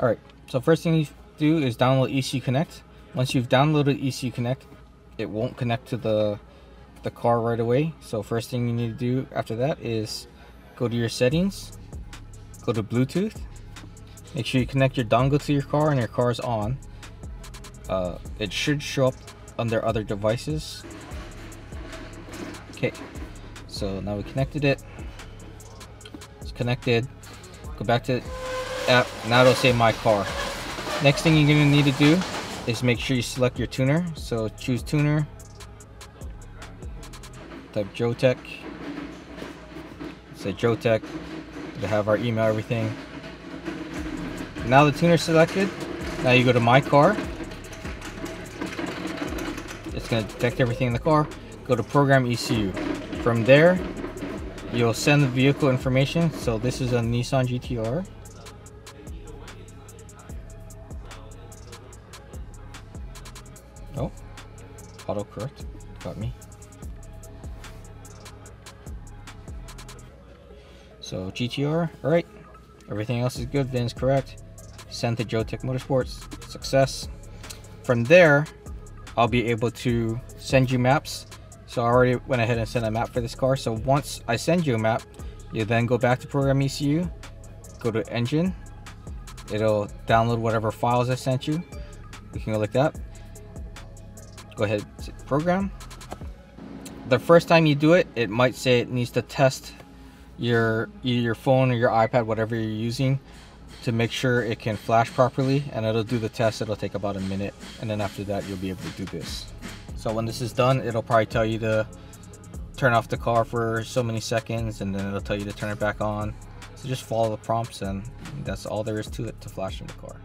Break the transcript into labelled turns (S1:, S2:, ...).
S1: Alright, so first thing you do is download ECU Connect. Once you've downloaded ECU Connect, it won't connect to the the car right away. So first thing you need to do after that is go to your settings, go to Bluetooth, make sure you connect your dongle to your car and your car is on. Uh, it should show up under other devices. Okay, so now we connected it. It's connected. Go back to app. Now it'll say my car. Next thing you're gonna need to do is make sure you select your tuner. So choose tuner. Type Jotech. Say Jotech. To have our email, everything. Now the tuner selected. Now you go to my car. It's gonna detect everything in the car. Go to program ECU. From there, you'll send the vehicle information. So this is a Nissan GTR. Oh, autocorrect got me. So GTR, all right. Everything else is good, VIN's correct. Send to Jotech Motorsports, success. From there, I'll be able to send you maps. So I already went ahead and sent a map for this car. So once I send you a map, you then go back to program ECU, go to engine. It'll download whatever files I sent you. We can go like that. Go ahead, program. The first time you do it, it might say it needs to test your your phone or your iPad, whatever you're using, to make sure it can flash properly and it'll do the test. It'll take about a minute and then after that you'll be able to do this. So when this is done it'll probably tell you to turn off the car for so many seconds and then it'll tell you to turn it back on. So just follow the prompts and that's all there is to it to flash in the car